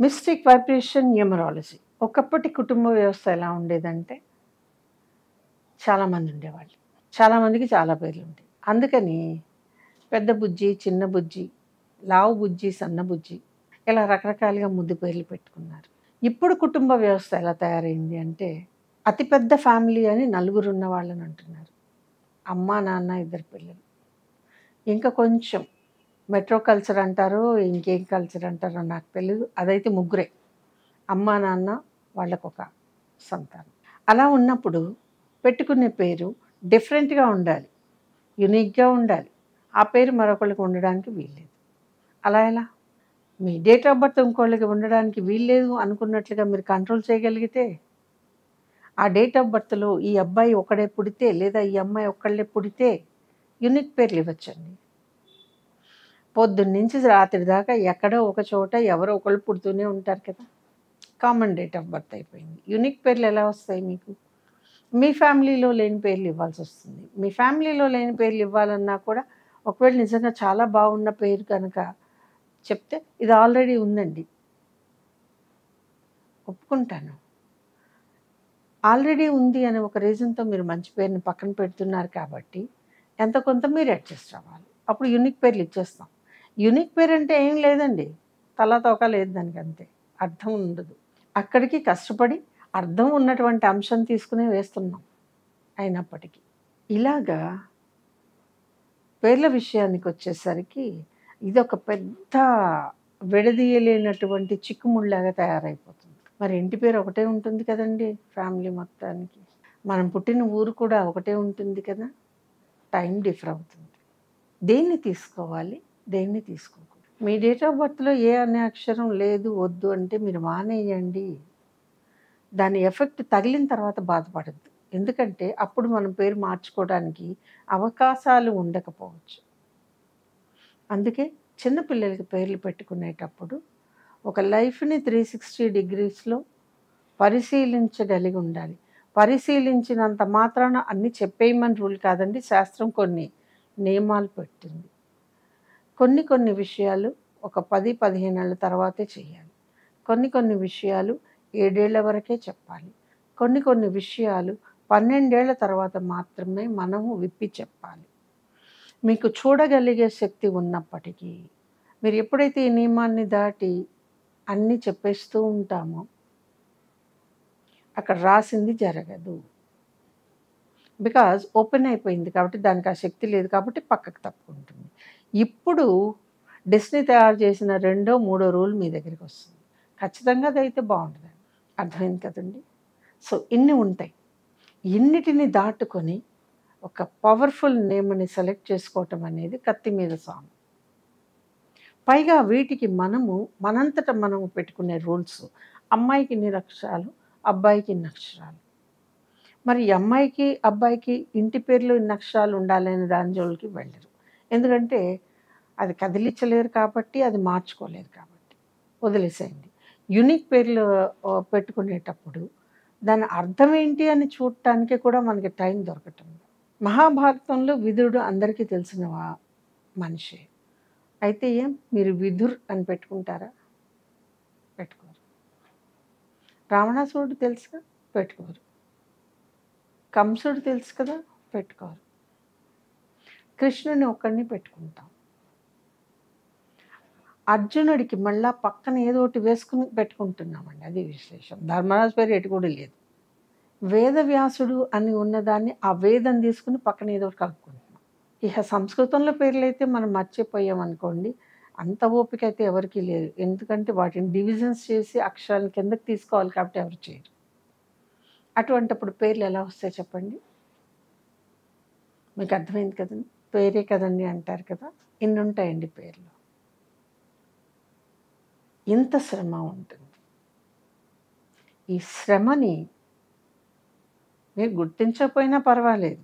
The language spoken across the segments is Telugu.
Mystic vibration numerology. ఒకప్పటి కుటుంబ వ్యవస్థ ఎలా ఉండేదంటే చాలామంది ఉండేవాళ్ళు. చాలామందికి చాలా పేర్లు ఉండేవి అందుకని పెద్ద బుజ్జి చిన్న బుజ్జి లావు బుజ్జి సన్న బుజ్జి ఇలా రకరకాలుగా ముద్దు పేర్లు పెట్టుకున్నారు. ఇప్పుడు కుటుంబ వ్యవస్థ ఎలా తయారైంది అంటే అతిపెద్ద ఫ్యామిలీ అని నలుగురు ఉన్న వాళ్ళని అంటున్నారు. అమ్మ నాన్న ఇద్దరు పిల్లలు. ఇంకా కొంచెం మెట్రో కల్చర్ అంటారో ఇంకేం కల్చర్ అంటారో నాకు తెలియదు అదైతే ముగ్గురే. అమ్మ నాన్న వాళ్ళకు ఒక సంతానం. అలా ఉన్నప్పుడు పెట్టుకునే పేరు డిఫరెంట్గా ఉండాలి. యునిక్గా ఉండాలి. ఆ పేరు మరొకళ్ళకి ఉండడానికి వీల్లేదు. అలా ఎలా? మీ డేట్ ఆఫ్ బర్త్ ఇంకోళ్ళకి ఉండడానికి వీల్లేదు అనుకున్నట్లుగా మీరు కంట్రోల్ చేయగలిగితే? ఆ డేట్ ఆఫ్ బర్త్లో ఈ అబ్బాయి ఒకడే పుడితే లేదా ఈ అమ్మాయి ఒక్కళ్ళే పుడితే యూనిక్ పేర్లు ఇవ్వచ్చండి. పొద్దున్నుంచి రాత్రి దాకా ఎక్కడో ఒక చోట ఎవరో ఒకళ్ళు పుడుతూనే ఉంటారు కదా. కామన్ డేట్ ఆఫ్ బర్త్ అయిపోయింది. యూనిక్ పేర్లు ఎలా వస్తాయి మీకు? మీ ఫ్యామిలీలో లేని పేర్లు ఇవ్వాల్సి వస్తుంది. మీ ఫ్యామిలీలో లేని పేర్లు ఇవ్వాలన్నా కూడా ఒకవేళ నిజంగా చాలా బాగున్న పేరు కనుక చెప్తే ఇది ఆల్రెడీ ఉందండి. ఒప్పుకుంటాను. ఆల్రెడీ ఉంది అనే ఒక రీజన్తో మీరు మంచి పేరుని పక్కన పెడుతున్నారు కాబట్టి ఎంత కొంత మీరు అడ్జస్ట్ అవ్వాలి. అప్పుడు యూనిక్ పేర్లు ఇచ్చేస్తాం. యూనిక్ పేరు అంటే ఏం లేదండి. తల తోక లేదు దానికి అంతే. అర్థం ఉండదు. అక్కడికి కష్టపడి అర్థం ఉన్నటువంటి అంశం తీసుకునే వేస్తున్నాం అయినప్పటికీ. ఇలాగా పేర్ల విషయానికి వచ్చేసరికి ఇది ఒక పెద్ద విడదీయలేనటువంటి చిక్కుముళ్ళలాగా తయారైపోతుంది. మరి ఇంటి పేరు ఒకటే ఉంటుంది కదండి ఫ్యామిలీ మొత్తానికి. మనం పుట్టిన ఊరు కూడా ఒకటే ఉంటుంది కదా. టైం డిఫర్ అవుతుంది. దేన్ని తీసుకోవాలి? దేన్ని తీసుకోకూడదు. మీ డేట్ ఆఫ్ బర్త్లో ఏ అనే అక్షరం లేదు వద్దు అంటే మీరు మానేయండి. దాని ఎఫెక్ట్ తగిలిన తర్వాత బాధపడద్దు. ఎందుకంటే అప్పుడు మనం పేరు మార్చుకోవడానికి అవకాశాలు ఉండకపోవచ్చు. అందుకే చిన్నపిల్లలకి పేర్లు పెట్టుకునేటప్పుడు ఒక లైఫ్ని త్రీ సిక్స్టీ డిగ్రీస్లో పరిశీలించగలిగి ఉండాలి. పరిశీలించినంత మాత్రాన అన్ని చెప్పేయమని రూల్ కాదండి శాస్త్రం కొన్ని నియమాలు పెట్టింది. కొన్ని కొన్ని విషయాలు ఒక పది పదిహేను ఏళ్ళ తర్వాతే చేయాలి కొన్ని కొన్ని విషయాలు ఏడేళ్ళ వరకే చెప్పాలి. కొన్ని కొన్ని విషయాలు పన్నెండేళ్ళ తర్వాత మాత్రమే మనము విప్పి చెప్పాలి. మీకు చూడగలిగే శక్తి ఉన్నప్పటికీ మీరు ఎప్పుడైతే ఈ నియమాన్ని దాటి అన్నీ చెప్పేస్తూ ఉంటామో అక్కడ రాసింది జరగదు. బికాజ్ ఓపెన్ అయిపోయింది కాబట్టి దానికి ఆ శక్తి లేదు కాబట్టి పక్కకు తప్పుకుంటుంది. ఇప్పుడు డిస్నీ తయారు చేసిన రెండో మూడో రూల్ మీ దగ్గరికి వస్తుంది. ఖచ్చితంగా అది అయితే బాగుంటుంది. అర్థమైంది కదండి? సో ఇన్ని ఉంటాయి. ఇన్నిటిని దాటుకొని ఒక పవర్ఫుల్ నేమ్ని సెలెక్ట్ చేసుకోవటం అనేది కత్తి మీద సాంగ్ పైగా వీటికి మనము మనంతట మనము పెట్టుకునే రూల్స్ అమ్మాయికి ఇన్ని అక్షరాలు అబ్బాయికి ఇన్ని అక్షరాలు. మరి అమ్మాయికి అబ్బాయికి ఇంటి పేర్లు ఇన్ని అక్షరాలు ఉండాలనే దాని జోలికి వెళ్ళరు. ఎందుకంటే అది కదిలించలేరు కాబట్టి అది మార్చుకోలేరు కాబట్టి. వదిలేసేయండి. యునిక్ పేర్లు పెట్టుకునేటప్పుడు దాని అర్థం ఏంటి అని చూడటానికి కూడా మనకి టైం దొరకటం మహాభారతంలో విధుడు అందరికీ తెలిసిన మనిషి. అయితే ఏం? మీరు విదుర్ అని పెట్టుకుంటారా? పెట్టుకోరు. రావణాసురుడు తెలుసుగా పెట్టుకోరు. కంసుడు తెలుసు కదా? పెట్టుకోరు. కృష్ణుని ఒక్కడిని పెట్టుకుంటాం. అర్జునుడికి మళ్ళా పక్కన ఏదో ఒకటి వేసుకుని పెట్టుకుంటున్నామండి అది విశేషం. ధర్మరాజు పేరు ఎటు కూడా లేదు. వేదవ్యాసుడు అని ఉన్నదాన్ని ఆ వేదం తీసుకుని పక్కన ఏదో ఒకటి కలుపుకుంటున్నాం. ఇక సంస్కృతంలో పేర్లు అయితే మనం మర్చిపోయాం అనుకోండి అంత ఓపిక అయితే ఎవరికీ లేదు. ఎందుకంటే వాటిని డివిజన్స్ చేసి అక్షరాలను కిందకి తీసుకోవాలి కాబట్టి ఎవరు చేయరు. అటువంటిప్పుడు పేర్లు ఎలా వస్తాయి చెప్పండి? మీకు అర్థమైంది కదండి? పేరే కదండి అంటారు కదా ఇన్ని ఉంటాయండి పేర్లు. ఇంత శ్రమ ఉంటుంది. ఈ శ్రమని మీరు గుర్తించకపోయినా పర్వాలేదు.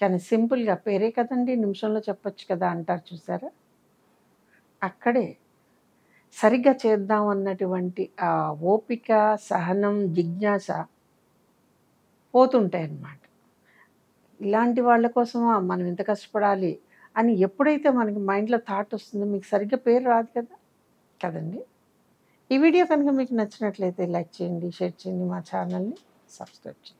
కానీ సింపుల్గా పేరే కదండి నిమిషంలో చెప్పొచ్చు కదా అంటారు చూసారా? అక్కడే సరిగ్గా చేద్దాం అన్నటువంటి ఆ ఓపిక సహనం జిజ్ఞాస పోతుంటాయి అన్నమాట ఇలాంటి వాళ్ళ కోసమా? మనం ఇంత కష్టపడాలి అని ఎప్పుడైతే మనకి మైండ్లో థాట్ వస్తుందో మీకు సరిగ్గా పేరు రాదు కదా? కదండి. ఈ వీడియో కనుక మీకు నచ్చినట్లయితే లైక్ చేయండి షేర్ చేయండి మా ఛానల్ని సబ్స్క్రైబ్ చేయండి.